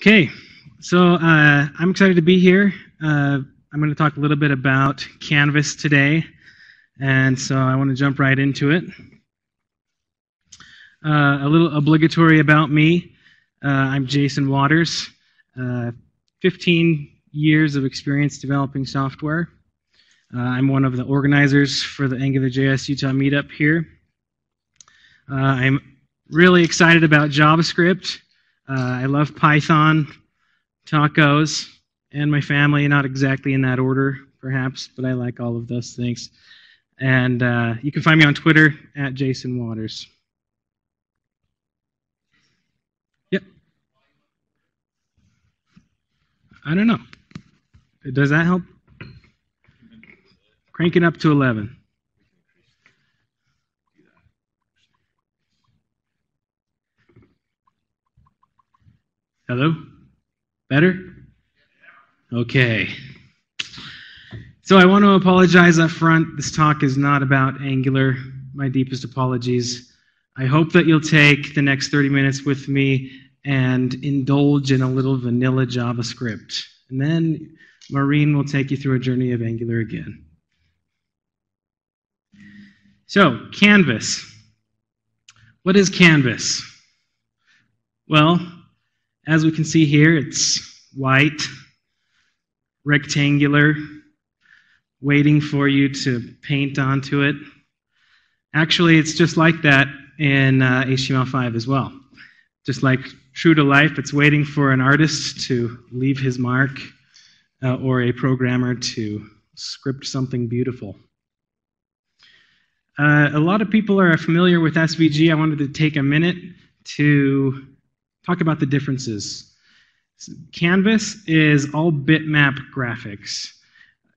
Okay, so uh, I'm excited to be here. Uh, I'm going to talk a little bit about Canvas today, and so I want to jump right into it. Uh, a little obligatory about me. Uh, I'm Jason Waters. Uh, 15 years of experience developing software. Uh, I'm one of the organizers for the AngularJS Utah meetup here. I'm really excited about JavaScript. Uh, I love Python, tacos, and my family, not exactly in that order, perhaps, but I like all of those things. And uh, you can find me on Twitter at Jason Waters. Yep. I don't know. Does that help? Crank it up to 11. Hello? Better? Okay. So I want to apologize up front. This talk is not about Angular. My deepest apologies. I hope that you'll take the next 30 minutes with me and indulge in a little vanilla JavaScript. And then Maureen will take you through a journey of Angular again. So, Canvas. What is Canvas? Well, as we can see here, it's white, rectangular, waiting for you to paint onto it. Actually, it's just like that in uh, HTML5 as well. Just like true to life, it's waiting for an artist to leave his mark uh, or a programmer to script something beautiful. Uh, a lot of people are familiar with SVG. I wanted to take a minute to talk about the differences. Canvas is all bitmap graphics.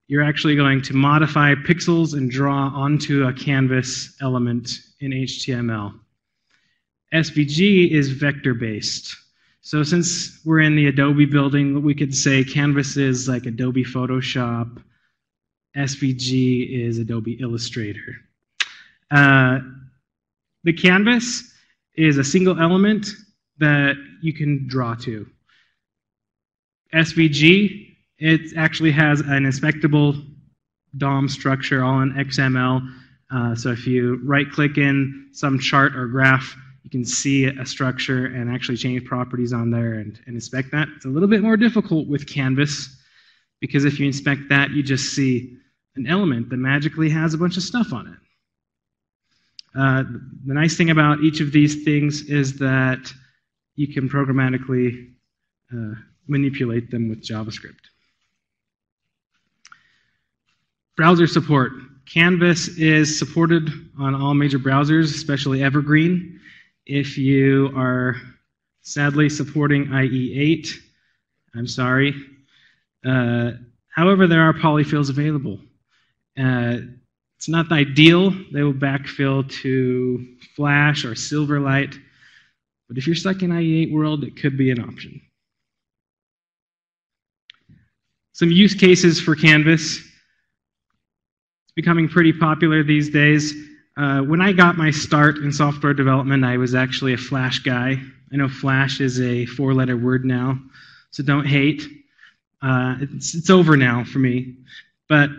You're actually going to modify pixels and draw onto a canvas element in HTML. SVG is vector-based. So since we're in the Adobe building, we could say Canvas is like Adobe Photoshop, SVG is Adobe Illustrator. Uh, the canvas is a single element that you can draw to. SVG, it actually has an inspectable DOM structure all in XML. Uh, so if you right-click in some chart or graph, you can see a structure and actually change properties on there and, and inspect that. It's a little bit more difficult with Canvas because if you inspect that, you just see an element that magically has a bunch of stuff on it. Uh, the nice thing about each of these things is that you can programmatically uh, manipulate them with JavaScript. Browser support. Canvas is supported on all major browsers, especially Evergreen. If you are sadly supporting IE8, I'm sorry. Uh, however, there are polyfills available. Uh, it's not ideal. They will backfill to Flash or Silverlight. But if you're stuck in IE8 world, it could be an option. Some use cases for Canvas. It's becoming pretty popular these days. Uh, when I got my start in software development, I was actually a Flash guy. I know Flash is a four letter word now, so don't hate. Uh, it's, it's over now for me. But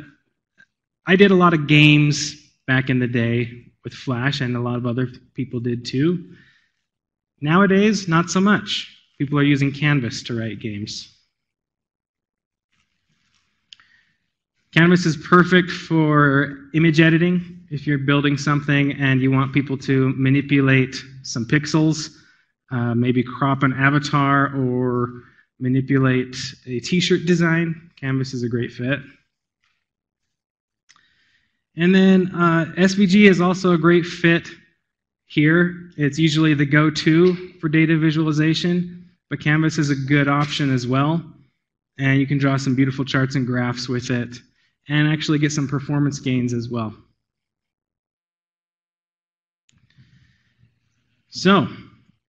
I did a lot of games back in the day with Flash, and a lot of other people did too. Nowadays, not so much. People are using Canvas to write games. Canvas is perfect for image editing. If you're building something and you want people to manipulate some pixels, uh, maybe crop an avatar or manipulate a t-shirt design, Canvas is a great fit. And then uh, SVG is also a great fit here, it's usually the go-to for data visualization, but Canvas is a good option as well. And you can draw some beautiful charts and graphs with it and actually get some performance gains as well. So,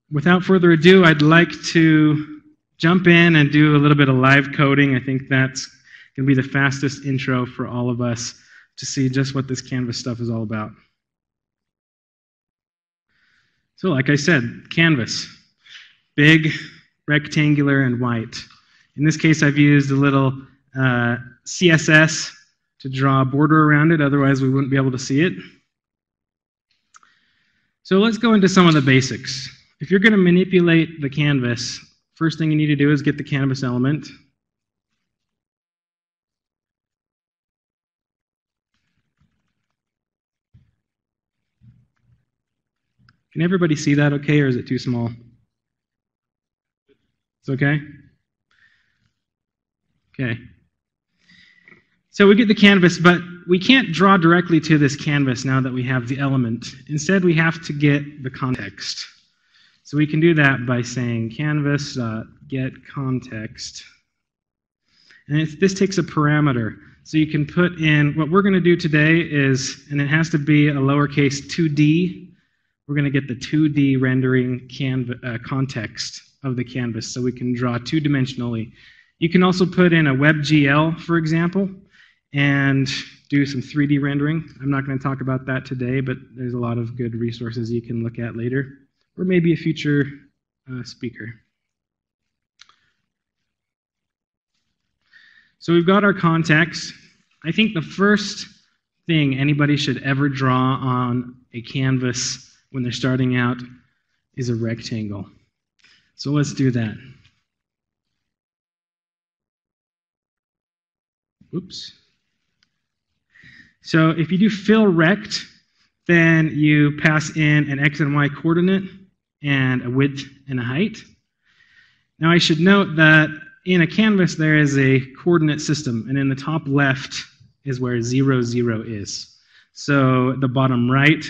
without further ado, I'd like to jump in and do a little bit of live coding. I think that's going to be the fastest intro for all of us to see just what this Canvas stuff is all about. So, like I said, canvas. Big, rectangular, and white. In this case, I've used a little uh, CSS to draw a border around it, otherwise we wouldn't be able to see it. So let's go into some of the basics. If you're going to manipulate the canvas, first thing you need to do is get the canvas element. Can everybody see that okay, or is it too small? It's okay? Okay. So we get the canvas, but we can't draw directly to this canvas now that we have the element. Instead, we have to get the context. So we can do that by saying canvas get context. And this takes a parameter. So you can put in, what we're going to do today is, and it has to be a lowercase 2d, we're going to get the 2D rendering uh, context of the canvas so we can draw two-dimensionally. You can also put in a WebGL, for example, and do some 3D rendering. I'm not going to talk about that today, but there's a lot of good resources you can look at later, or maybe a future uh, speaker. So we've got our context. I think the first thing anybody should ever draw on a canvas when they're starting out is a rectangle. So let's do that. Oops. So if you do fill rect, then you pass in an x and y coordinate and a width and a height. Now I should note that in a canvas there is a coordinate system, and in the top left is where 0, 0 is. So the bottom right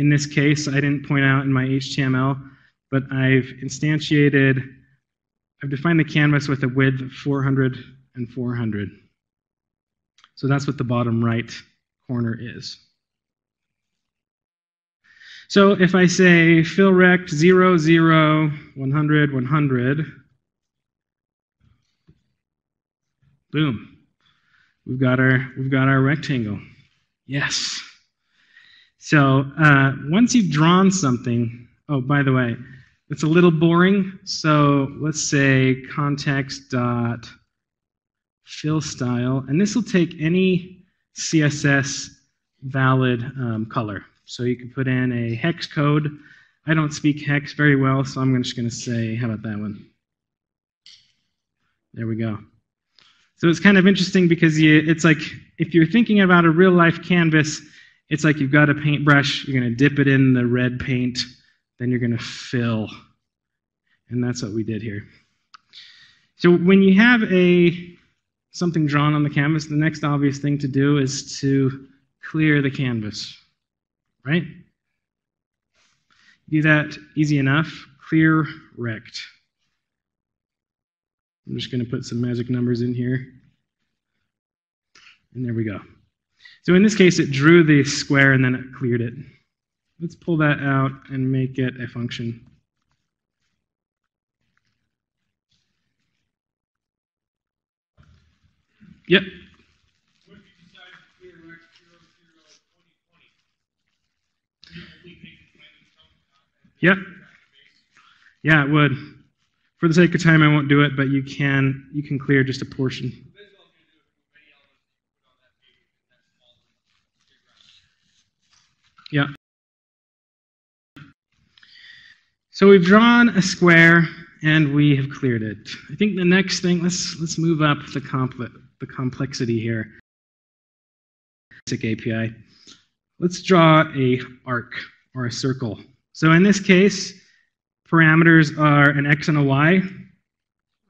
in this case, I didn't point out in my HTML, but I've instantiated, I've defined the canvas with a width of 400 and 400. So that's what the bottom right corner is. So if I say fill rect 0, 0, 100, 100, boom, we've got our, we've got our rectangle. Yes. So uh, once you've drawn something, oh, by the way, it's a little boring. So let's say context dot fill style, and this will take any CSS valid um, color. So you can put in a hex code. I don't speak hex very well, so I'm just going to say, how about that one? There we go. So it's kind of interesting because you, it's like if you're thinking about a real life canvas, it's like you've got a paintbrush, you're going to dip it in the red paint, then you're going to fill. And that's what we did here. So when you have a something drawn on the canvas, the next obvious thing to do is to clear the canvas, right? Do that easy enough. Clear rect. I'm just going to put some magic numbers in here. And there we go. So in this case, it drew the square and then it cleared it. Let's pull that out and make it a function. Yep. Yep. Yeah, it would. For the sake of time, I won't do it, but you can you can clear just a portion. Yeah. So we've drawn a square and we have cleared it. I think the next thing, let's let's move up the compl the complexity here. Basic API. Let's draw a arc or a circle. So in this case, parameters are an x and a y.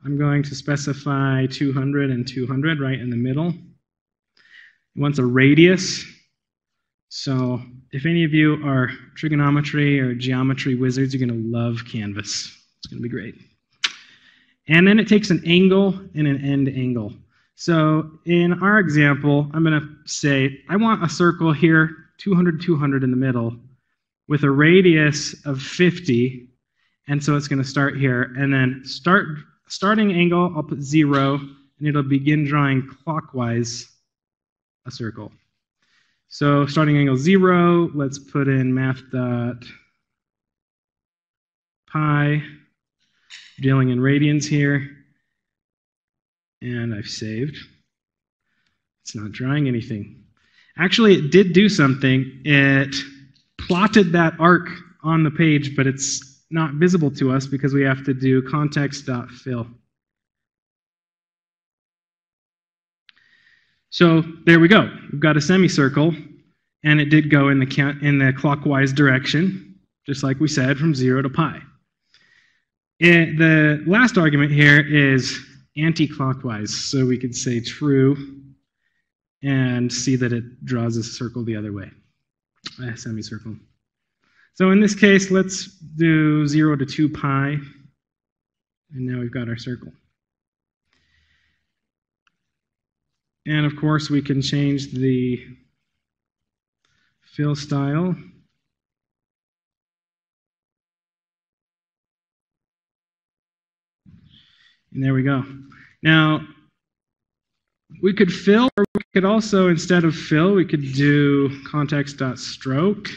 I'm going to specify 200 and 200 right in the middle. It wants a radius. So if any of you are trigonometry or geometry wizards, you're going to love Canvas. It's going to be great. And then it takes an angle and an end angle. So in our example, I'm going to say I want a circle here, 200, 200 in the middle, with a radius of 50. And so it's going to start here. And then start starting angle, I'll put 0, and it'll begin drawing clockwise a circle. So starting angle 0, let's put in math dot pi, dealing in radians here. And I've saved. It's not drawing anything. Actually, it did do something. It plotted that arc on the page, but it's not visible to us because we have to do context.fill. So there we go. We've got a semicircle, and it did go in the, in the clockwise direction, just like we said, from 0 to pi. It, the last argument here is anti-clockwise, so we could say true and see that it draws a circle the other way, a semicircle. So in this case, let's do 0 to 2 pi, and now we've got our circle. And of course, we can change the fill style. And there we go. Now, we could fill, or we could also, instead of fill, we could do context.stroke.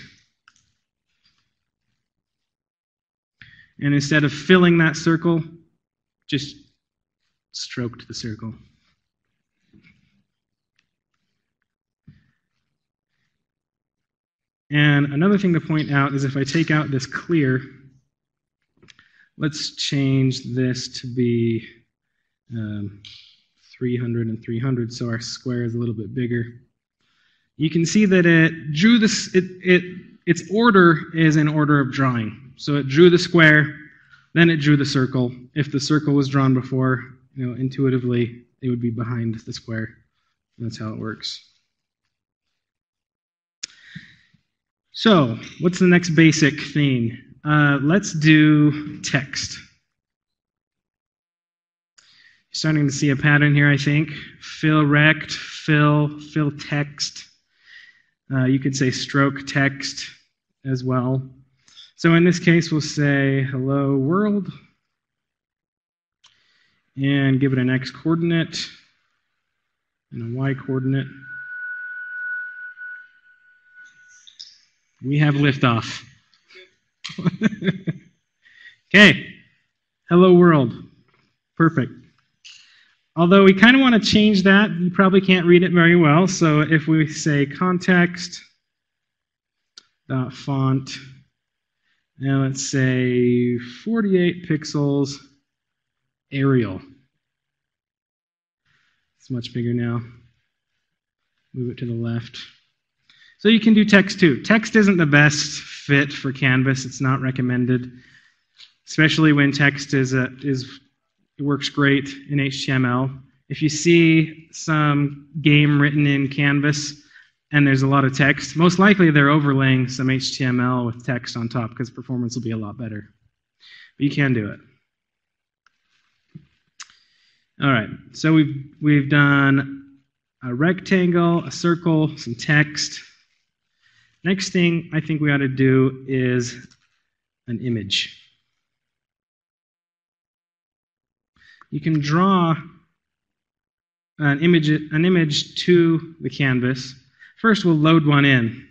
And instead of filling that circle, just stroked the circle. And another thing to point out is if I take out this clear, let's change this to be um, 300 and 300, so our square is a little bit bigger. You can see that it drew this, it, it, its order is in order of drawing. So it drew the square, then it drew the circle. If the circle was drawn before, you know, intuitively, it would be behind the square. That's how it works. So, what's the next basic thing? Uh, let's do text. Starting to see a pattern here, I think. Fill rect, fill, fill text. Uh, you could say stroke text as well. So in this case, we'll say hello world and give it an x coordinate and a y coordinate. We have liftoff. okay. Hello, world. Perfect. Although we kind of want to change that, you probably can't read it very well. So if we say context font, now let's say 48 pixels Arial. It's much bigger now. Move it to the left. So you can do text too. Text isn't the best fit for Canvas. It's not recommended, especially when text is, a, is it works great in HTML. If you see some game written in Canvas and there's a lot of text, most likely they're overlaying some HTML with text on top because performance will be a lot better. But you can do it. All right, so we've, we've done a rectangle, a circle, some text, Next thing I think we ought to do is an image. You can draw an image, an image to the canvas. First, we'll load one in.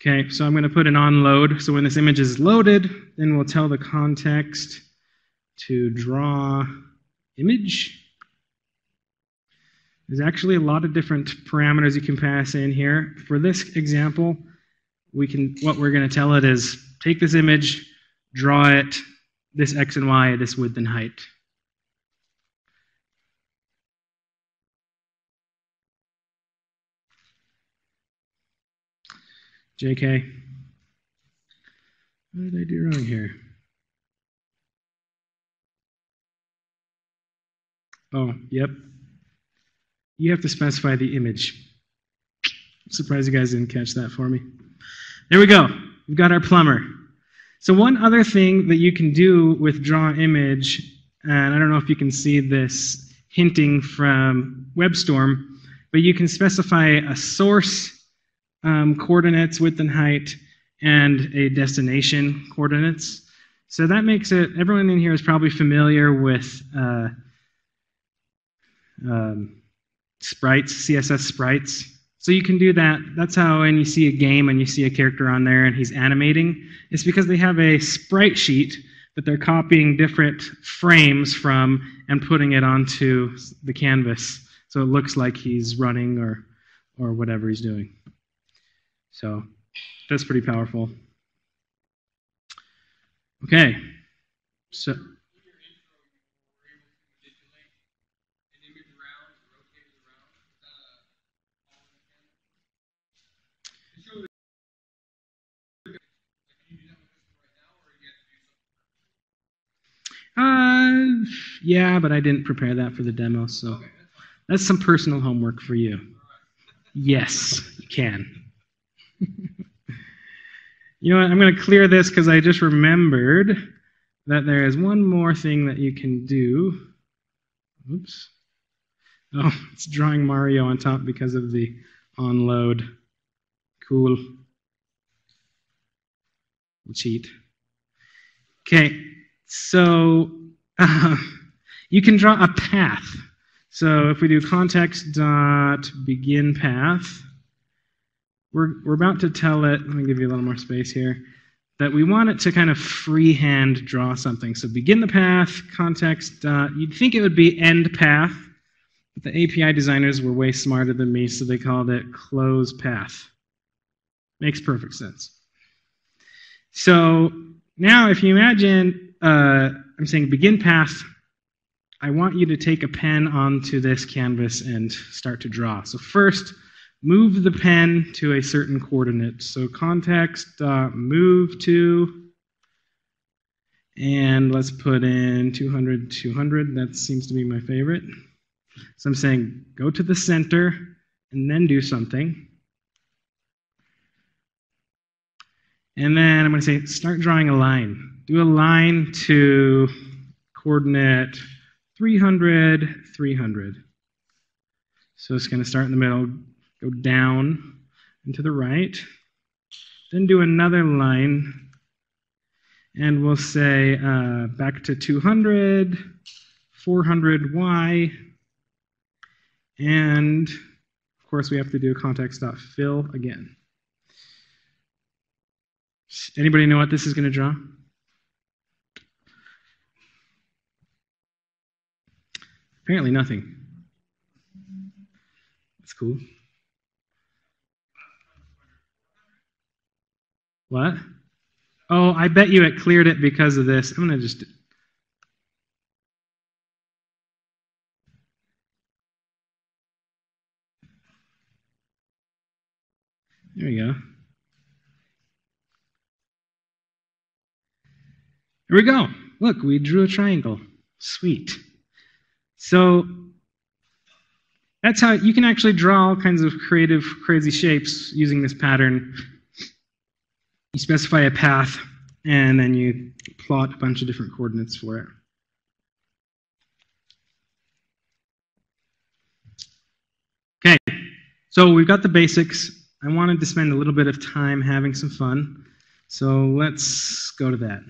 Okay, so I'm going to put an on load. So when this image is loaded, then we'll tell the context to draw image. There's actually a lot of different parameters you can pass in here. For this example, we can what we're going to tell it is take this image, draw it, this x and y this width and height. JK. What did I do wrong here? Oh, yep. You have to specify the image. I'm surprised you guys didn't catch that for me. There we go. We've got our plumber. So one other thing that you can do with draw image, and I don't know if you can see this hinting from WebStorm, but you can specify a source um, coordinates, width and height, and a destination coordinates. So that makes it, everyone in here is probably familiar with uh, um, sprites, CSS sprites. So you can do that. That's how when you see a game and you see a character on there and he's animating, it's because they have a sprite sheet that they're copying different frames from and putting it onto the canvas. So it looks like he's running or, or whatever he's doing. So that's pretty powerful. Okay, so. Uh, yeah, but I didn't prepare that for the demo, so that's some personal homework for you. Yes, you can. you know what? I'm going to clear this because I just remembered that there is one more thing that you can do. Oops. Oh, it's drawing Mario on top because of the onload. Cool. cheat. Okay, so uh, you can draw a path. So if we do context dot begin path, we're, we're about to tell it, let me give you a little more space here, that we want it to kind of freehand draw something. So begin the path, context, uh, you'd think it would be end path, but the API designers were way smarter than me, so they called it close path. Makes perfect sense. So now if you imagine, uh, I'm saying begin path, I want you to take a pen onto this canvas and start to draw. So first, move the pen to a certain coordinate. So context move to, and let's put in 200, 200. That seems to be my favorite. So I'm saying go to the center and then do something. And then I'm going to say start drawing a line. Do a line to coordinate 300, 300. So it's going to start in the middle, go down and to the right, then do another line, and we'll say uh, back to 200, 400y, and of course we have to do context.fill again. Anybody know what this is going to draw? Apparently nothing. That's cool. What? Oh, I bet you it cleared it because of this. I'm going to just. There we go. Here we go. Look, we drew a triangle. Sweet. So that's how you can actually draw all kinds of creative, crazy shapes using this pattern you specify a path, and then you plot a bunch of different coordinates for it. Okay, so we've got the basics. I wanted to spend a little bit of time having some fun, so let's go to that.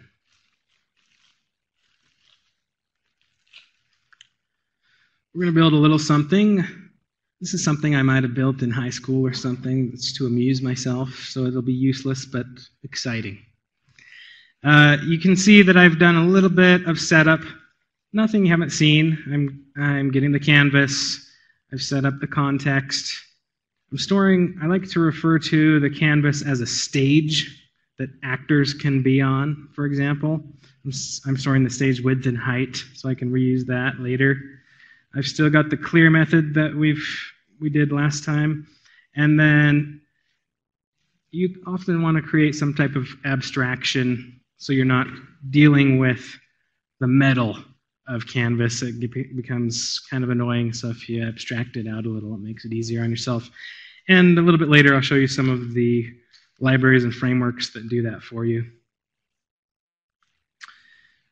We're going to build a little something this is something I might have built in high school or something. It's to amuse myself, so it'll be useless but exciting. Uh, you can see that I've done a little bit of setup. Nothing you haven't seen. I'm, I'm getting the canvas. I've set up the context. I'm storing, I like to refer to the canvas as a stage that actors can be on, for example. I'm, I'm storing the stage width and height so I can reuse that later. I've still got the clear method that we've we did last time. And then you often want to create some type of abstraction so you're not dealing with the metal of Canvas. It becomes kind of annoying, so if you abstract it out a little, it makes it easier on yourself. And a little bit later, I'll show you some of the libraries and frameworks that do that for you.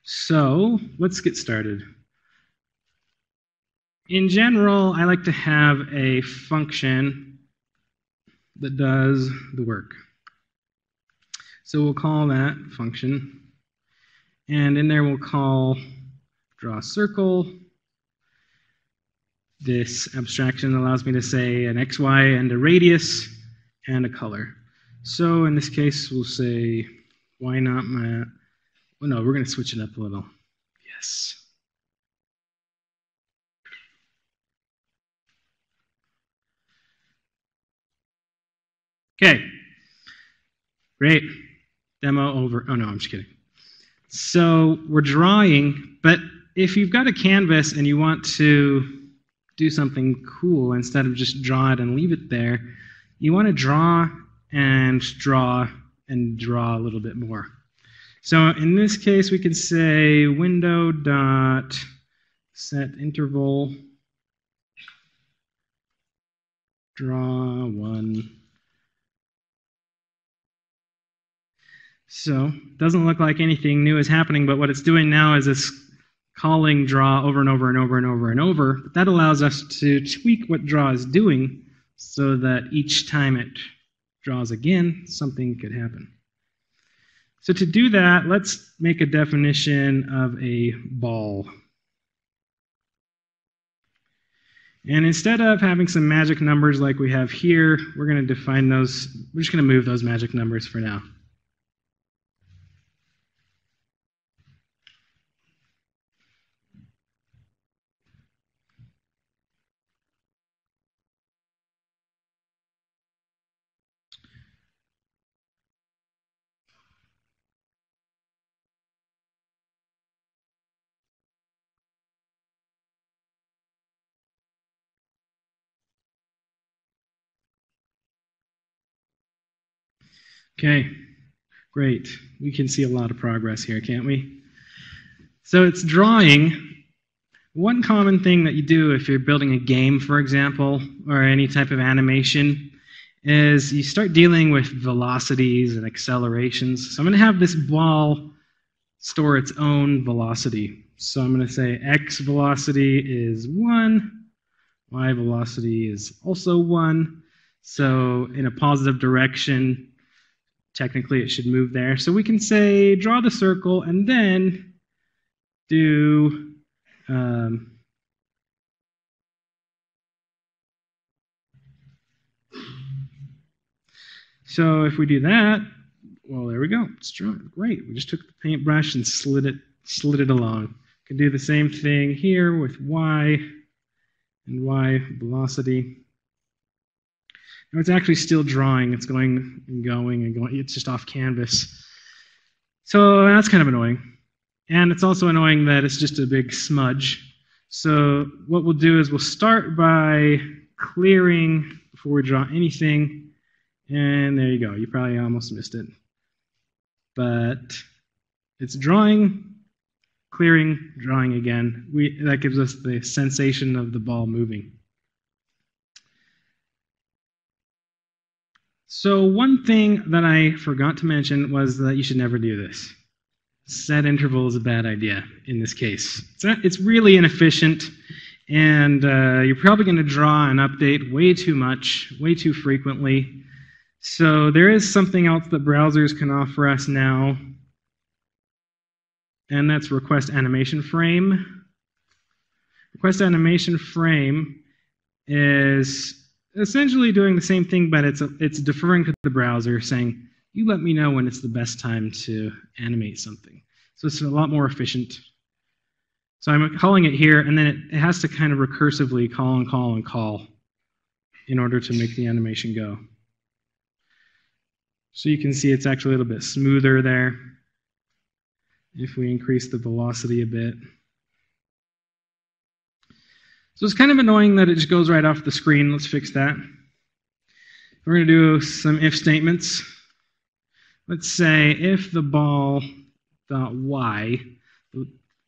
So let's get started. In general, I like to have a function that does the work. So we'll call that function. And in there we'll call draw circle. this abstraction allows me to say an xy and a radius and a color. So in this case, we'll say, why not map? Well, oh no, we're going to switch it up a little. Yes. Okay. Great. Demo over. Oh, no, I'm just kidding. So we're drawing, but if you've got a canvas and you want to do something cool instead of just draw it and leave it there, you want to draw and draw and draw a little bit more. So in this case, we can say window dot set interval draw one. So doesn't look like anything new is happening, but what it's doing now is it's calling draw over and over and over and over and over. That allows us to tweak what draw is doing so that each time it draws again, something could happen. So to do that, let's make a definition of a ball. And instead of having some magic numbers like we have here, we're going to define those, we're just going to move those magic numbers for now. Okay, great. We can see a lot of progress here, can't we? So it's drawing. One common thing that you do if you're building a game, for example, or any type of animation, is you start dealing with velocities and accelerations. So I'm going to have this ball store its own velocity. So I'm going to say x velocity is 1, y velocity is also 1. So in a positive direction, technically it should move there. So we can say draw the circle and then do um, so if we do that, well, there we go. It's drawn. Great. We just took the paintbrush and slid it, slid it along. Can do the same thing here with y and y velocity. It's actually still drawing. It's going and going and going. It's just off canvas. So that's kind of annoying. And it's also annoying that it's just a big smudge. So what we'll do is we'll start by clearing before we draw anything. And there you go. You probably almost missed it. But it's drawing, clearing, drawing again. We, that gives us the sensation of the ball moving. So, one thing that I forgot to mention was that you should never do this. Set interval is a bad idea in this case. It's, not, it's really inefficient, and uh, you're probably going to draw and update way too much, way too frequently. So, there is something else that browsers can offer us now, and that's request animation frame. Request animation frame is essentially doing the same thing, but it's, a, it's deferring to the browser, saying, you let me know when it's the best time to animate something. So it's a lot more efficient. So I'm calling it here, and then it, it has to kind of recursively call and call and call in order to make the animation go. So you can see it's actually a little bit smoother there if we increase the velocity a bit. So it's kind of annoying that it just goes right off the screen. Let's fix that. We're going to do some if statements. Let's say if the ball dot y,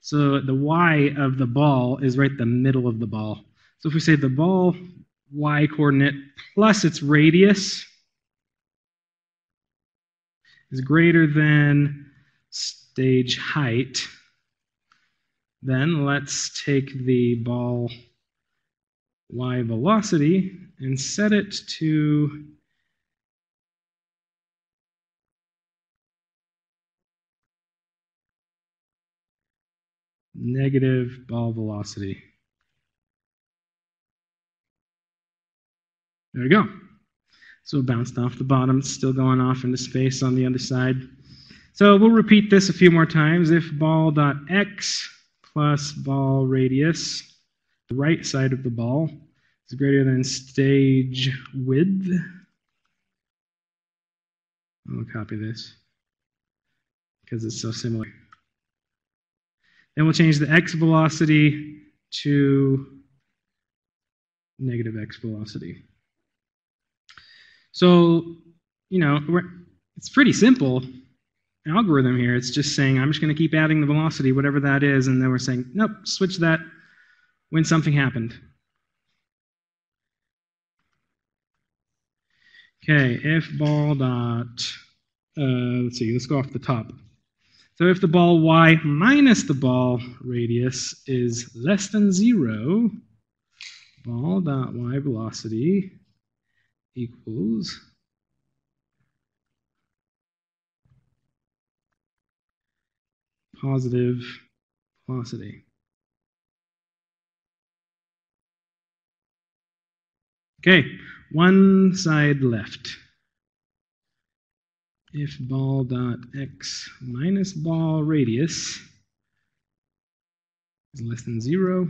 so the y of the ball is right the middle of the ball. So if we say the ball y coordinate plus its radius is greater than stage height, then let's take the ball y velocity and set it to negative ball velocity. There we go. So it bounced off the bottom, still going off into space on the other side. So we'll repeat this a few more times. If ball.x plus ball radius, the right side of the ball, is greater than stage width. I'll copy this because it's so similar. Then we'll change the x velocity to negative x velocity. So, you know, it's pretty simple algorithm here. It's just saying, I'm just going to keep adding the velocity, whatever that is, and then we're saying, nope, switch that when something happened. Okay, if ball dot, uh, let's see, let's go off the top. So if the ball y minus the ball radius is less than zero, ball dot y velocity equals positive velocity. Okay, one side left. If ball dot x minus ball radius is less than zero,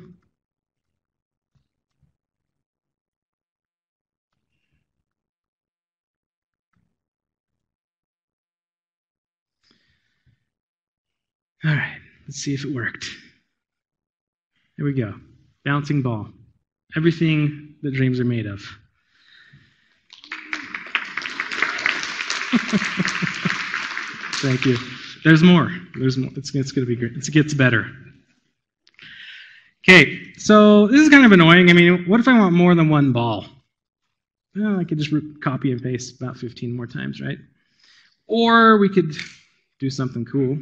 All right, let's see if it worked. There we go. Bouncing ball. Everything that dreams are made of. Thank you. There's more. There's more. It's, it's going to be great. It gets better. Okay, so this is kind of annoying. I mean, what if I want more than one ball? Well, I could just copy and paste about 15 more times, right? Or we could do something cool.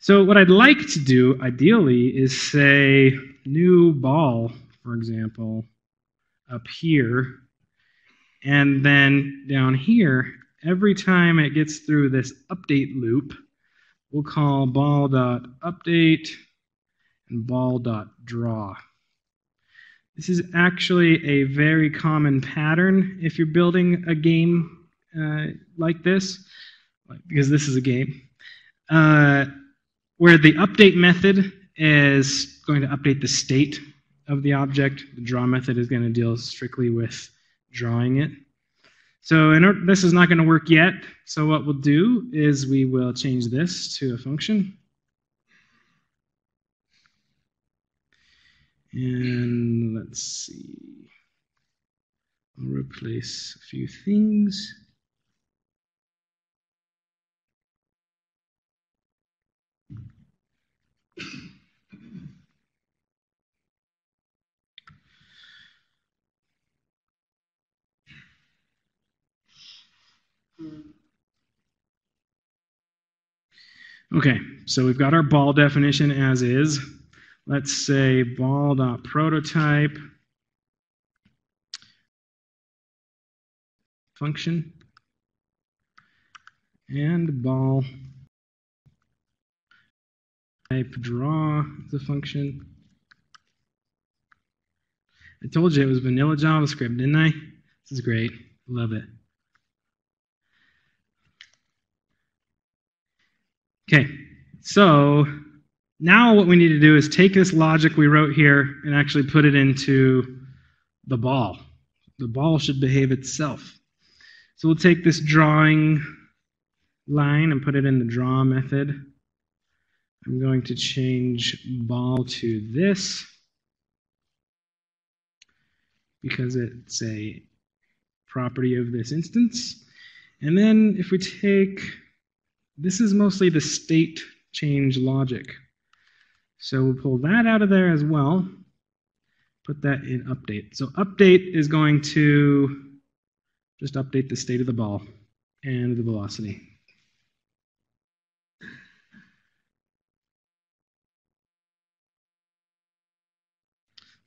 So what I'd like to do, ideally, is say new ball, for example, up here, and then down here, every time it gets through this update loop, we'll call ball.update and ball.draw. This is actually a very common pattern if you're building a game uh, like this, because this is a game. Uh, where the update method is going to update the state of the object. The draw method is going to deal strictly with drawing it. So order, this is not going to work yet. So what we'll do is we will change this to a function. And let's see. I'll replace a few things. Okay, so we've got our ball definition as is. Let's say ball.prototype function and ball type draw a function. I told you it was vanilla JavaScript, didn't I? This is great. Love it. Okay, so now what we need to do is take this logic we wrote here and actually put it into the ball. The ball should behave itself. So we'll take this drawing line and put it in the draw method. I'm going to change ball to this because it's a property of this instance. And then if we take this is mostly the state change logic. So we'll pull that out of there as well. Put that in update. So update is going to just update the state of the ball and the velocity.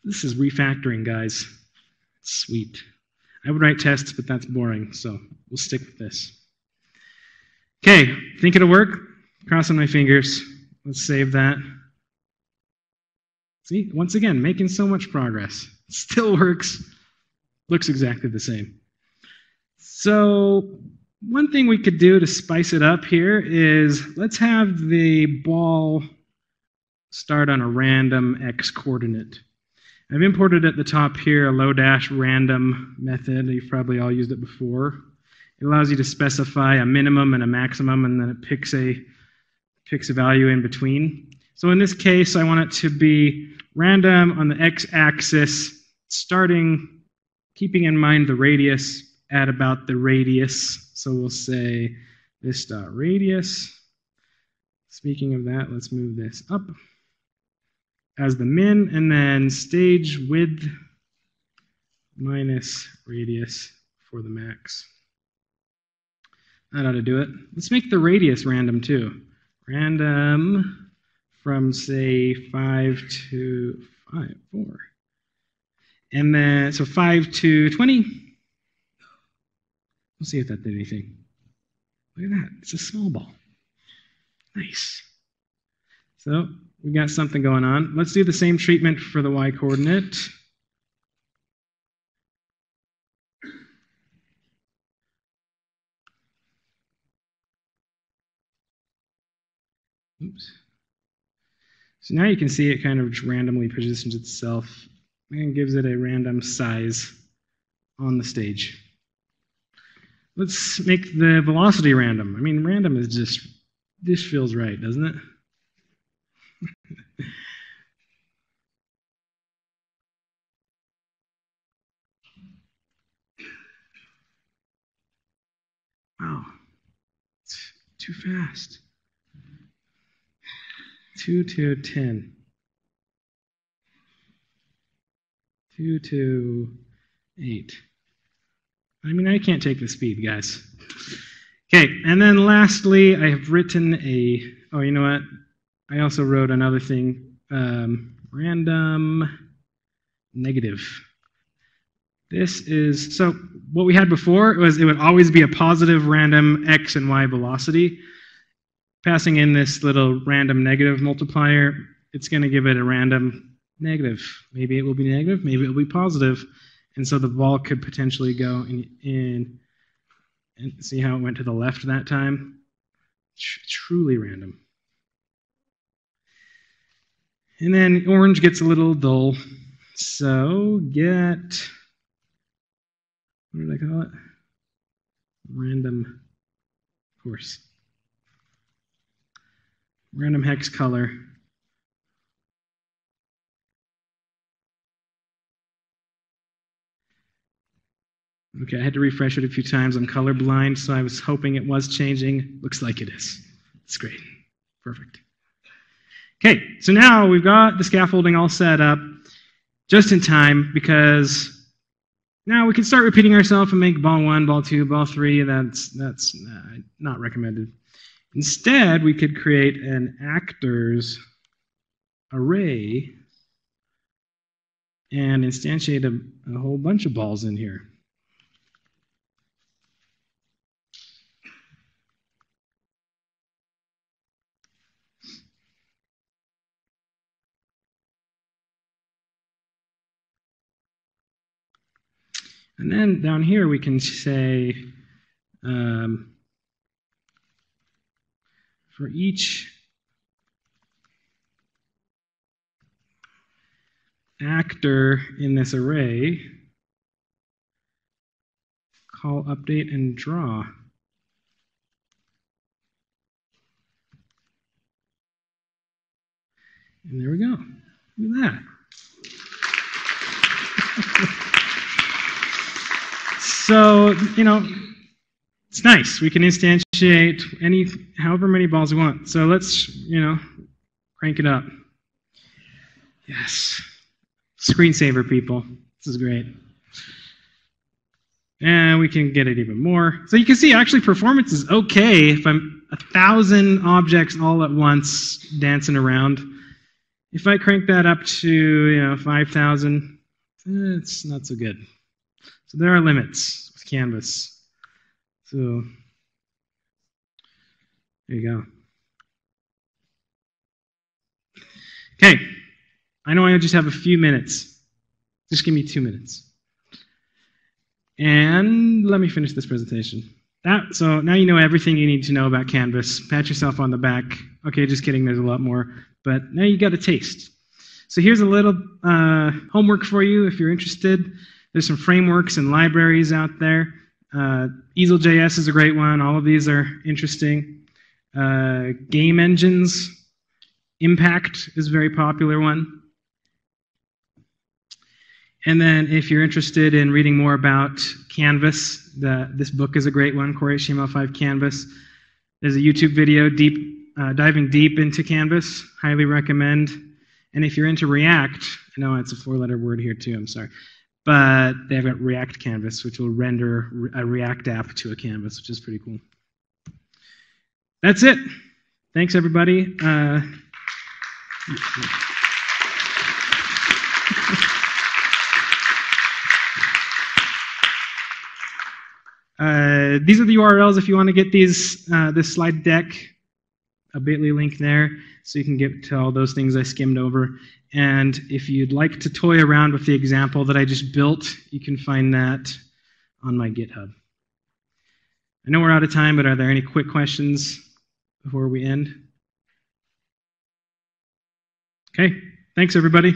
This is refactoring, guys. Sweet. I would write tests, but that's boring, so we'll stick with this. Okay, think it'll work? Crossing my fingers. Let's save that. See, once again, making so much progress. Still works. looks exactly the same. So one thing we could do to spice it up here is let's have the ball start on a random x coordinate. I've imported at the top here a Lodash random method. You've probably all used it before. It allows you to specify a minimum and a maximum, and then it picks a picks a value in between. So in this case, I want it to be random on the x-axis, starting, keeping in mind the radius at about the radius. So we'll say this dot radius. Speaking of that, let's move this up as the min, and then stage width minus radius for the max. That ought to do it. Let's make the radius random too. Random from say 5 to 5, 4. And then, so 5 to 20. We'll see if that did anything. Look at that. It's a small ball. Nice. So we got something going on. Let's do the same treatment for the y coordinate. Oops. So now you can see it kind of randomly positions itself and gives it a random size on the stage. Let's make the velocity random. I mean, random is just, this feels right, doesn't it? wow, it's too fast. 2 to 10. 2 to 8. I mean, I can't take the speed, guys. Okay, and then lastly, I have written a, oh, you know what? I also wrote another thing, um, random negative. This is, so what we had before was it would always be a positive random x and y velocity. Passing in this little random negative multiplier, it's going to give it a random negative. Maybe it will be negative, maybe it will be positive. And so the ball could potentially go in, in and see how it went to the left that time? Tr truly random. And then orange gets a little dull. So get, what did I call it? Random, course. Random hex color. Okay, I had to refresh it a few times. I'm colorblind, so I was hoping it was changing. Looks like it is. It's great. Perfect. Okay, so now we've got the scaffolding all set up just in time because now we can start repeating ourselves and make ball one, ball two, ball three. That's, that's uh, not recommended. Instead, we could create an actors array and instantiate a, a whole bunch of balls in here. And then down here we can say um, for each actor in this array, call update and draw. And there we go. Look at that. So, you know, it's nice. We can instantiate any, however many balls we want. So let's, you know, crank it up. Yes. Screensaver, people. This is great. And we can get it even more. So you can see actually performance is okay if I'm a thousand objects all at once dancing around. If I crank that up to, you know, 5,000, eh, it's not so good. So there are limits with Canvas. So there you go. Okay, I know I just have a few minutes. Just give me two minutes. And let me finish this presentation. That, so now you know everything you need to know about Canvas. Pat yourself on the back. Okay, just kidding, there's a lot more. But now you got a taste. So here's a little uh, homework for you if you're interested. There's some frameworks and libraries out there. Uh, Easel.js is a great one. All of these are interesting. Uh, game engines. Impact is a very popular one. And then if you're interested in reading more about Canvas, the, this book is a great one, Core HTML5 Canvas. There's a YouTube video deep, uh, diving deep into Canvas. Highly recommend. And if you're into React, I know it's a four-letter word here too, I'm sorry. But they have got React Canvas, which will render a React app to a canvas, which is pretty cool. That's it. Thanks, everybody. Uh, Uh, these are the URLs if you want to get these uh, this slide deck, a bit.ly link there, so you can get to all those things I skimmed over. And if you'd like to toy around with the example that I just built, you can find that on my GitHub. I know we're out of time, but are there any quick questions before we end? Okay, thanks everybody.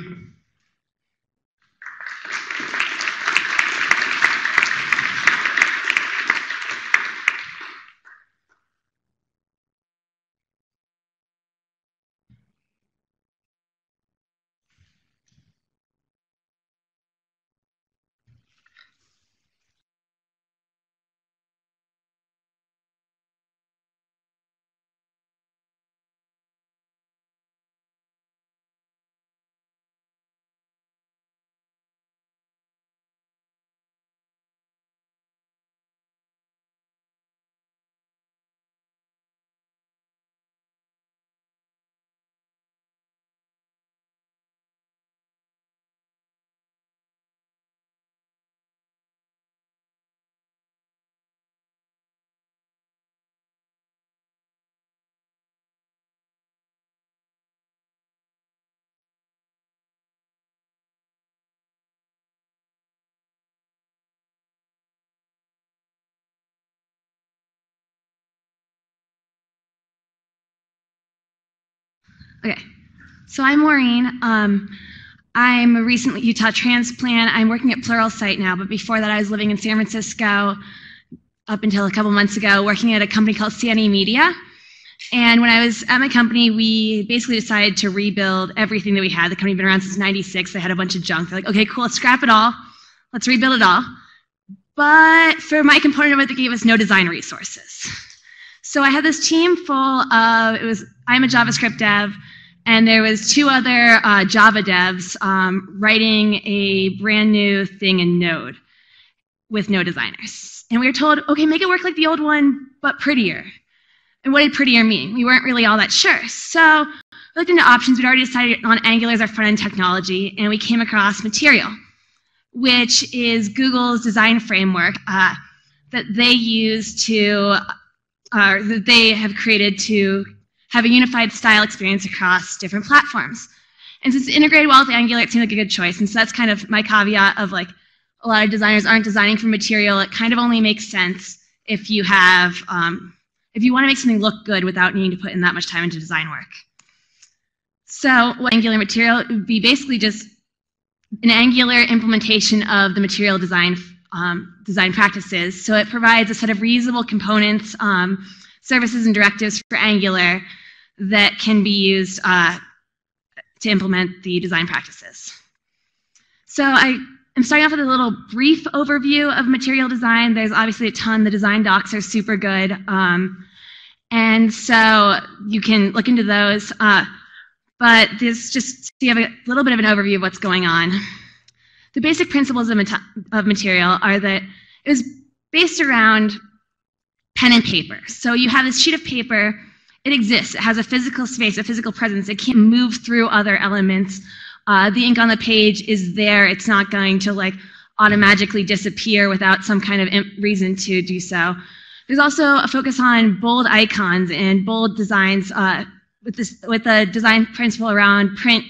Okay, so I'm Maureen. Um, I'm a recent Utah transplant. I'm working at Plural Pluralsight now, but before that, I was living in San Francisco up until a couple months ago, working at a company called CNE Media. And when I was at my company, we basically decided to rebuild everything that we had. The company had been around since 96. They had a bunch of junk. They're like, okay, cool, let's scrap it all. Let's rebuild it all. But for my component of it, they gave us no design resources. So I had this team full of, it was, I'm a JavaScript dev, and there was two other uh, Java devs um, writing a brand new thing in Node with no designers. And we were told, okay, make it work like the old one, but prettier. And what did prettier mean? We weren't really all that sure. So we looked into options. We'd already decided on Angular as our front-end technology, and we came across Material, which is Google's design framework uh, that they use to, uh, that they have created to have a unified style experience across different platforms. And since integrated well with Angular, it seemed like a good choice. And so that's kind of my caveat of like, a lot of designers aren't designing for material. It kind of only makes sense if you have, um, if you want to make something look good without needing to put in that much time into design work. So what Angular material would be basically just an Angular implementation of the material design um, design practices. So it provides a set of reusable components, um, services, and directives for Angular that can be used uh, to implement the design practices. So I am starting off with a little brief overview of material design. There's obviously a ton. The design docs are super good. Um, and so you can look into those. Uh, but this just so you have a little bit of an overview of what's going on. The basic principles of, of material are that it was based around pen and paper. So you have this sheet of paper it exists. It has a physical space, a physical presence. It can't move through other elements. Uh, the ink on the page is there. It's not going to like automatically disappear without some kind of reason to do so. There's also a focus on bold icons and bold designs uh, with this with the design principle around print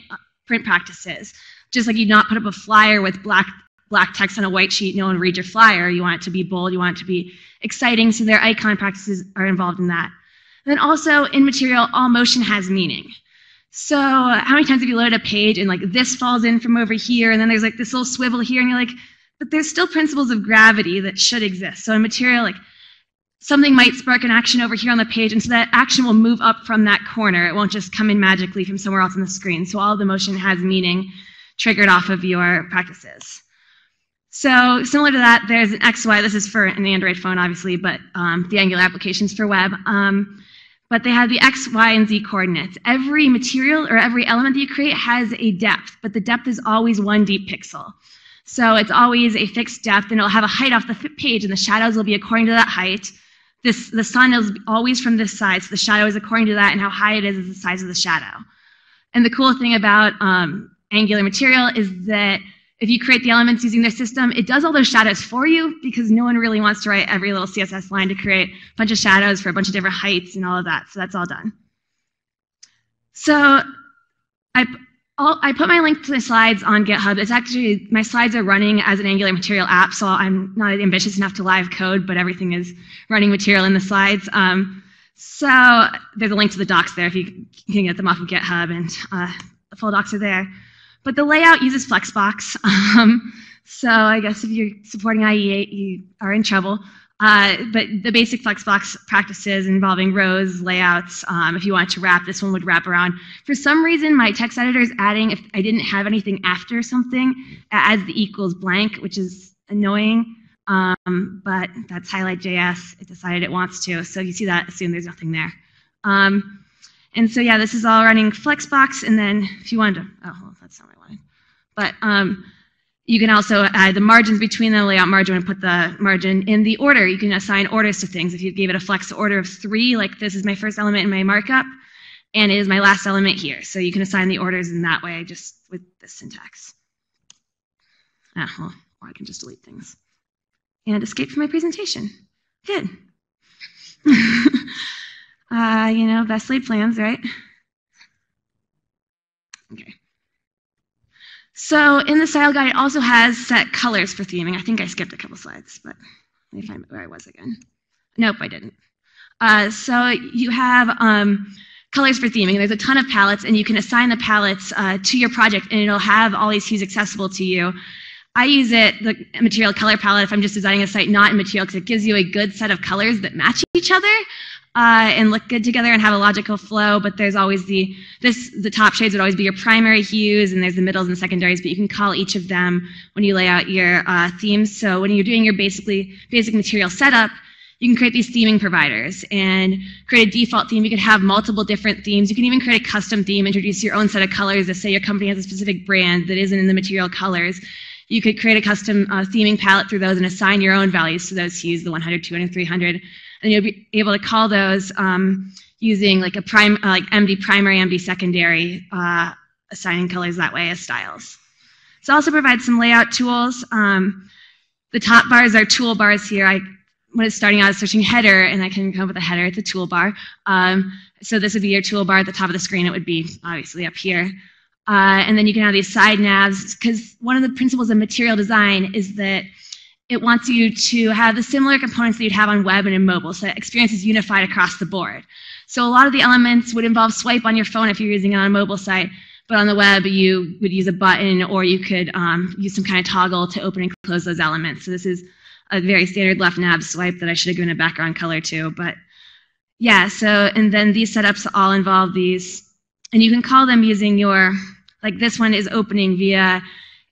print practices. Just like you'd not put up a flyer with black black text on a white sheet, no one read your flyer. You want it to be bold, you want it to be exciting, so their icon practices are involved in that. And then also in material, all motion has meaning. So how many times have you loaded a page and like this falls in from over here, and then there's like this little swivel here, and you're like, but there's still principles of gravity that should exist. So in material, like something might spark an action over here on the page, and so that action will move up from that corner. It won't just come in magically from somewhere else on the screen. So all the motion has meaning triggered off of your practices. So similar to that, there's an XY. This is for an Android phone, obviously, but um, the Angular applications for web. Um, but they have the X, Y, and Z coordinates. Every material or every element that you create has a depth, but the depth is always one deep pixel. So it's always a fixed depth, and it'll have a height off the page, and the shadows will be according to that height. This, the sun is always from this side, so the shadow is according to that, and how high it is is the size of the shadow. And the cool thing about um, Angular material is that if you create the elements using their system, it does all those shadows for you because no one really wants to write every little CSS line to create a bunch of shadows for a bunch of different heights and all of that. So that's all done. So I, I put my link to the slides on GitHub. It's actually, my slides are running as an Angular Material app, so I'm not ambitious enough to live code, but everything is running material in the slides. Um, so there's a link to the docs there if you can get them off of GitHub, and uh, the full docs are there. But the layout uses Flexbox. Um, so I guess if you're supporting IE8, you are in trouble. Uh, but the basic Flexbox practices involving rows, layouts, um, if you want to wrap, this one would wrap around. For some reason, my text editor is adding, if I didn't have anything after something, adds the equals blank, which is annoying. Um, but that's highlight.js. It decided it wants to. So you see that, assume there's nothing there. Um, and so yeah, this is all running Flexbox. And then if you wanted to, oh, that's not what I wanted. But um, you can also add the margins between the layout margin and put the margin in the order. You can assign orders to things. If you gave it a flex order of three, like this is my first element in my markup, and it is my last element here. So you can assign the orders in that way just with this syntax. Ah, well, or I can just delete things. And escape from my presentation. Good. uh, you know, best laid plans, right? Okay. So in the style guide, it also has set colors for theming. I think I skipped a couple slides, but let me find where I was again. Nope, I didn't. Uh, so you have um, colors for theming. There's a ton of palettes, and you can assign the palettes uh, to your project, and it'll have all these hues accessible to you. I use it, the material color palette, if I'm just designing a site not in material, because it gives you a good set of colors that match each other uh, and look good together and have a logical flow. But there's always the this the top shades would always be your primary hues, and there's the middles and secondaries. But you can call each of them when you lay out your uh, themes. So when you're doing your basically basic material setup, you can create these theming providers and create a default theme. You can have multiple different themes. You can even create a custom theme, introduce your own set of colors. If say your company has a specific brand that isn't in the material colors, you could create a custom uh, theming palette through those and assign your own values to those hues, the 100, 200, 300, and you'll be able to call those um, using like a prime, uh, like MD primary, MD secondary, uh, assigning colors that way as styles. So also provides some layout tools. Um, the top bars are toolbars here. I when it's starting out as searching header, and I can come up with a header, at the toolbar. Um, so this would be your toolbar at the top of the screen. It would be obviously up here. Uh, and then you can have these side navs, because one of the principles of material design is that it wants you to have the similar components that you'd have on web and in mobile, so that experience is unified across the board. So a lot of the elements would involve swipe on your phone if you're using it on a mobile site, but on the web you would use a button or you could um, use some kind of toggle to open and close those elements. So this is a very standard left nav swipe that I should have given a background color to, but yeah, so, and then these setups all involve these, and you can call them using your like this one is opening via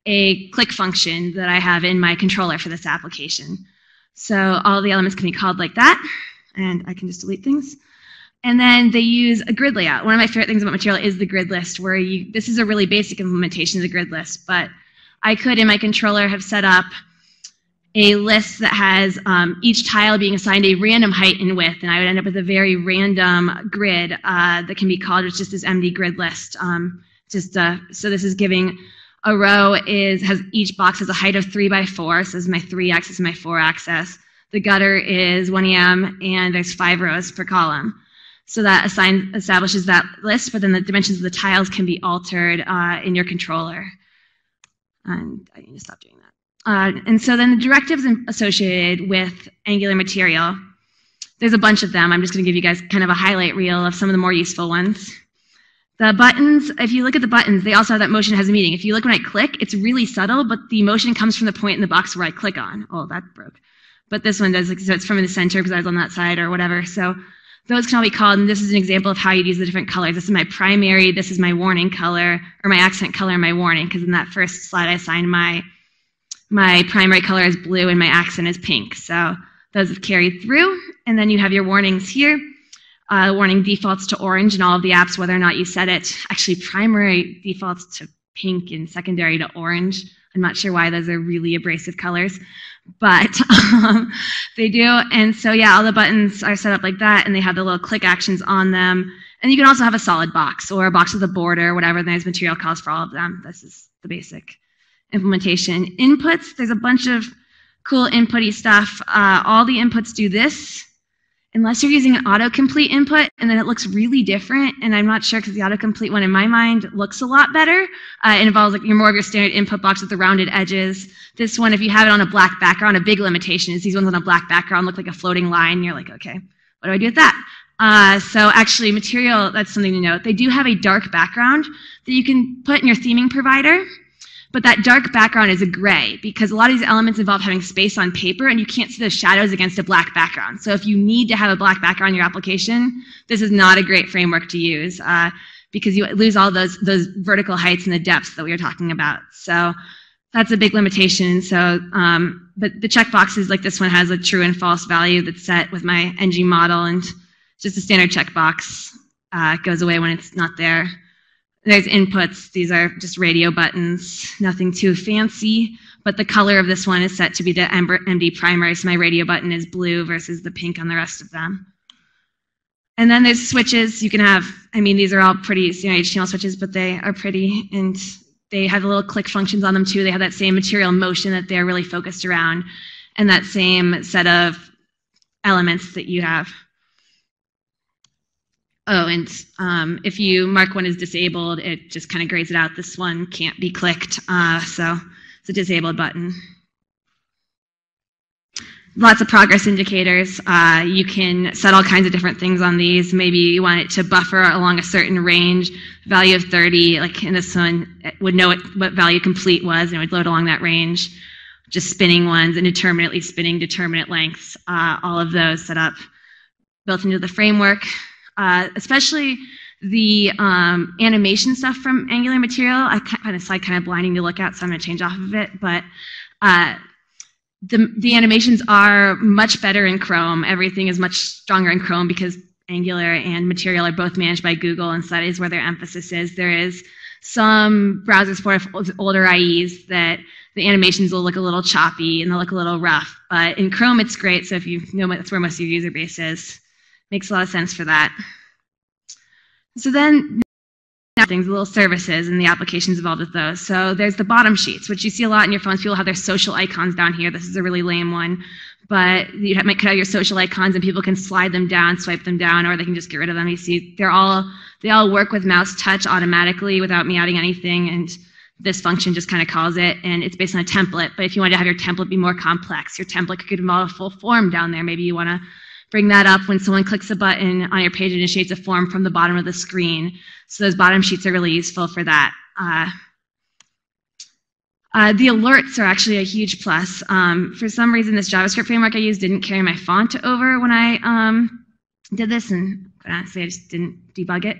a click function that I have in my controller for this application. So all the elements can be called like that, and I can just delete things. And then they use a grid layout. One of my favorite things about Material is the grid list, where you, this is a really basic implementation of the grid list, but I could, in my controller, have set up a list that has um, each tile being assigned a random height and width, and I would end up with a very random grid uh, that can be called which just this MD grid list. Um, just uh, so this is giving a row is has each box has a height of three by four. So this is my three axis and my four axis. The gutter is 1 em, and there's five rows per column. So that assign, establishes that list, but then the dimensions of the tiles can be altered uh, in your controller. And I need to stop doing that. Uh, and so then the directives associated with Angular material, there's a bunch of them. I'm just going to give you guys kind of a highlight reel of some of the more useful ones. The buttons, if you look at the buttons, they also have that motion has a meaning. If you look when I click, it's really subtle, but the motion comes from the point in the box where I click on. Oh, that broke. But this one does, so it's from the center because I was on that side or whatever. So those can all be called, and this is an example of how you'd use the different colors. This is my primary, this is my warning color, or my accent color and my warning, because in that first slide I assigned my, my primary color is blue and my accent is pink. So those have carried through, and then you have your warnings here. Uh, warning defaults to orange in all of the apps, whether or not you set it. Actually, primary defaults to pink and secondary to orange. I'm not sure why those are really abrasive colors, but um, they do. And so, yeah, all the buttons are set up like that, and they have the little click actions on them. And you can also have a solid box or a box with a border, whatever. There's material calls for all of them. This is the basic implementation. Inputs, there's a bunch of cool inputty stuff. Uh, all the inputs do this unless you're using an autocomplete input and then it looks really different and i'm not sure because the autocomplete one in my mind looks a lot better uh, it involves like your more of your standard input box with the rounded edges. This one if you have it on a black background a big limitation is these ones on a black background look like a floating line you're like okay what do i do with that? Uh, so actually material that's something to note they do have a dark background that you can put in your theming provider but that dark background is a gray because a lot of these elements involve having space on paper and you can't see the shadows against a black background. So if you need to have a black background in your application, this is not a great framework to use uh, because you lose all those, those vertical heights and the depths that we were talking about. So that's a big limitation. So, um, but the checkboxes like this one has a true and false value that's set with my ng model and just a standard checkbox uh, goes away when it's not there. There's inputs. These are just radio buttons, nothing too fancy. But the color of this one is set to be the MD primary, so my radio button is blue versus the pink on the rest of them. And then there's switches. You can have, I mean, these are all pretty you know, HTML switches, but they are pretty, and they have little click functions on them too. They have that same material motion that they're really focused around, and that same set of elements that you have. Oh, and um, if you mark one as disabled, it just kind of grays it out. This one can't be clicked, uh, so it's a disabled button. Lots of progress indicators. Uh, you can set all kinds of different things on these. Maybe you want it to buffer along a certain range, value of 30, like in this one, it would know what, what value complete was and it would load along that range. Just spinning ones, indeterminately spinning determinate lengths, uh, all of those set up built into the framework uh, especially the um, animation stuff from Angular Material. I kind of slide kind of blinding to look at, so I'm going to change off of it. But uh, the, the animations are much better in Chrome. Everything is much stronger in Chrome because Angular and Material are both managed by Google, and so that is where their emphasis is. There is some browsers for older IEs that the animations will look a little choppy and they'll look a little rough. But in Chrome, it's great. So if you know that's where most of your user base is. Makes a lot of sense for that. So then things, little services and the applications involved with those. So there's the bottom sheets, which you see a lot in your phones. People have their social icons down here. This is a really lame one. But you might cut out your social icons and people can slide them down, swipe them down, or they can just get rid of them. You see, they're all they all work with mouse touch automatically without me adding anything. And this function just kind of calls it, and it's based on a template. But if you wanted to have your template be more complex, your template could involve a full form down there. Maybe you want to bring that up when someone clicks a button on your page and initiates a form from the bottom of the screen. So those bottom sheets are really useful for that. Uh, uh, the alerts are actually a huge plus. Um, for some reason, this JavaScript framework I used didn't carry my font over when I um, did this, and honestly, I just didn't debug it.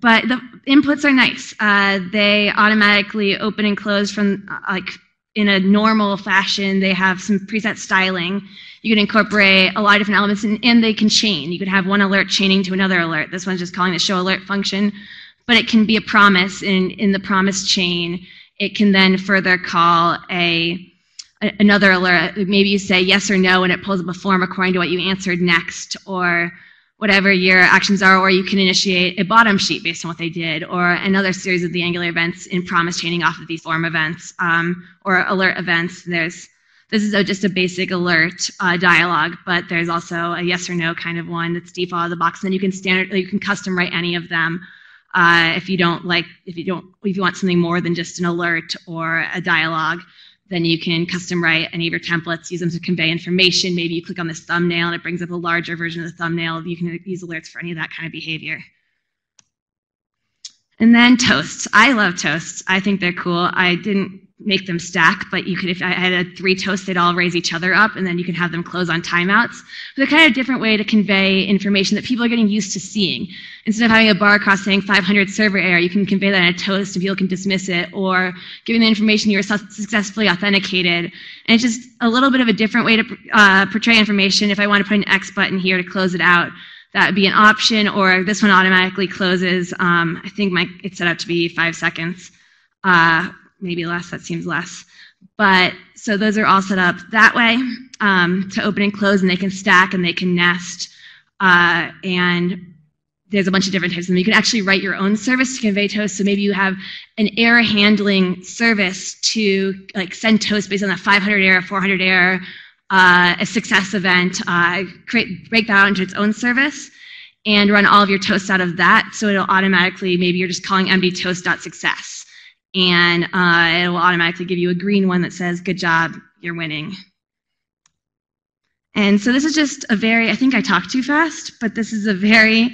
But the inputs are nice. Uh, they automatically open and close from uh, like in a normal fashion. They have some preset styling. You can incorporate a lot of different elements and, and they can chain. You could have one alert chaining to another alert. This one's just calling the show alert function, but it can be a promise in, in the promise chain. It can then further call a another alert. Maybe you say yes or no and it pulls up a form according to what you answered next or whatever your actions are, or you can initiate a bottom sheet based on what they did, or another series of the Angular events in promise chaining off of these form events, um, or alert events. There's this is just a basic alert uh, dialog, but there's also a yes or no kind of one that's default out of the box. And then you can standard, you can custom write any of them uh, if you don't like, if you don't, if you want something more than just an alert or a dialog. then you can custom write any of your templates, use them to convey information. Maybe you click on this thumbnail and it brings up a larger version of the thumbnail. You can use alerts for any of that kind of behavior. And then toasts. I love toasts. I think they're cool. I didn't make them stack, but you could, if I had three toasts, they'd all raise each other up, and then you can have them close on timeouts. But they're kind of a different way to convey information that people are getting used to seeing. Instead of having a bar across saying 500 server error, you can convey that in a toast, and people can dismiss it, or giving the information you were successfully authenticated. And it's just a little bit of a different way to uh, portray information. If I want to put an X button here to close it out, that would be an option, or this one automatically closes. Um, I think my, it's set up to be five seconds, uh, maybe less, that seems less. But so those are all set up that way um, to open and close, and they can stack and they can nest. Uh, and there's a bunch of different types of them. You can actually write your own service to convey toast. So maybe you have an error handling service to like send toast based on that 500 error, 400 error, uh, a success event, uh, create, break that out into its own service, and run all of your toasts out of that. So it'll automatically, maybe you're just calling mdtoast.success, and uh, it will automatically give you a green one that says, good job, you're winning. And so this is just a very, I think I talked too fast, but this is a very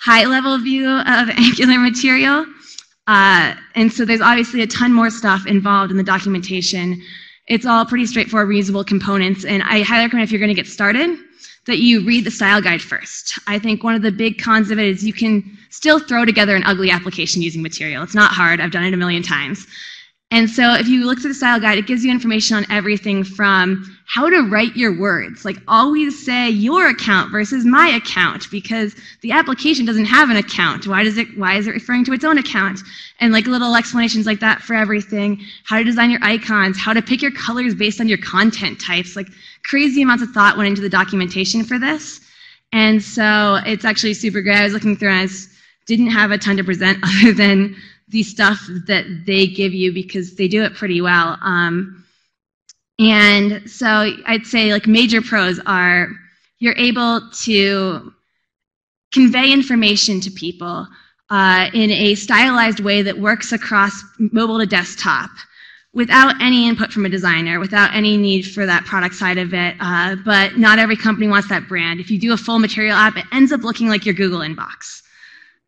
high level view of Angular material. Uh, and so there's obviously a ton more stuff involved in the documentation it's all pretty straightforward, reusable components, and I highly recommend if you're going to get started that you read the style guide first. I think one of the big cons of it is you can still throw together an ugly application using material. It's not hard. I've done it a million times. And so if you look through the style guide, it gives you information on everything from how to write your words. Like always say your account versus my account because the application doesn't have an account. Why does it why is it referring to its own account? And like little explanations like that for everything. How to design your icons, how to pick your colors based on your content types. Like crazy amounts of thought went into the documentation for this. And so it's actually super great. I was looking through and I didn't have a ton to present other than the stuff that they give you because they do it pretty well. Um, and so I'd say like major pros are you're able to convey information to people uh, in a stylized way that works across mobile to desktop without any input from a designer, without any need for that product side of it. Uh, but not every company wants that brand. If you do a full material app, it ends up looking like your Google inbox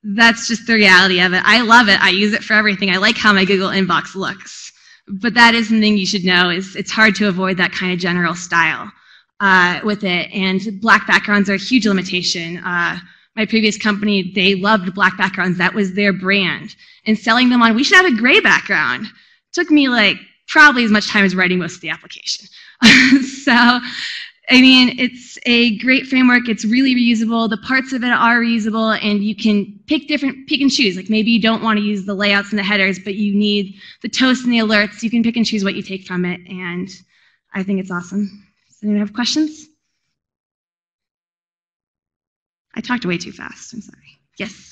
that's just the reality of it. I love it. I use it for everything. I like how my Google inbox looks. But that is something you should know is it's hard to avoid that kind of general style uh, with it. And black backgrounds are a huge limitation. Uh, my previous company, they loved black backgrounds. That was their brand. And selling them on, we should have a gray background. took me like probably as much time as writing most of the application. so I mean, it's a great framework. It's really reusable. The parts of it are reusable, and you can pick different, pick and choose. Like maybe you don't want to use the layouts and the headers, but you need the toast and the alerts. You can pick and choose what you take from it, and I think it's awesome. Does anyone have questions? I talked way too fast. I'm sorry. Yes.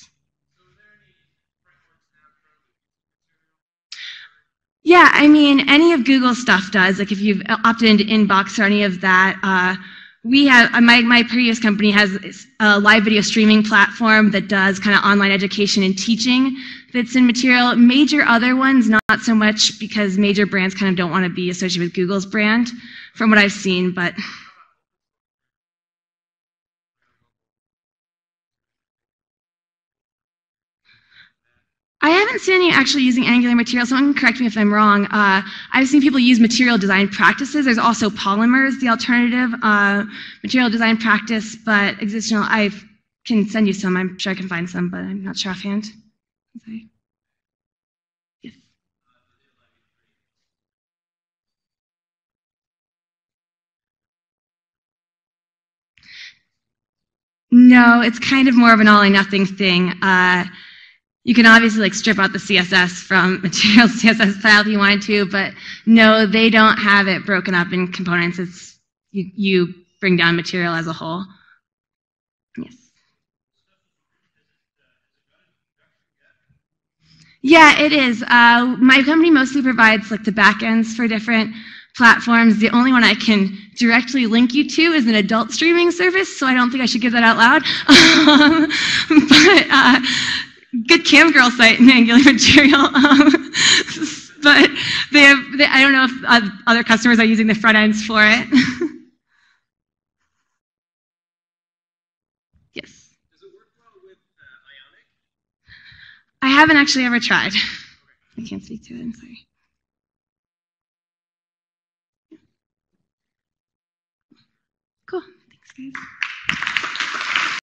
Yeah, I mean, any of Google's stuff does. Like if you've opted into Inbox or any of that, uh, we have uh, my, my previous company has a live video streaming platform that does kind of online education and teaching that's in material. Major other ones, not so much because major brands kind of don't want to be associated with Google's brand, from what I've seen, but. I haven't seen any actually using Angular material. Someone can correct me if I'm wrong. Uh, I've seen people use material design practices. There's also polymers, the alternative uh, material design practice, but existential, I can send you some. I'm sure I can find some, but I'm not sure offhand. Sorry. Yes. No, it's kind of more of an all or nothing thing. Uh, you can obviously like strip out the CSS from material CSS file if you wanted to, but no, they don't have it broken up in components. It's you, you bring down material as a whole. Yes. Yeah, it is. Uh, my company mostly provides like the backends for different platforms. The only one I can directly link you to is an adult streaming service, so I don't think I should give that out loud. but uh, good cam girl site in Angular material. Um, but they have, they, I don't know if uh, other customers are using the front ends for it. yes. Does it work well with Ionic? I haven't actually ever tried. I can't speak to it, I'm sorry. Cool. Thanks, guys.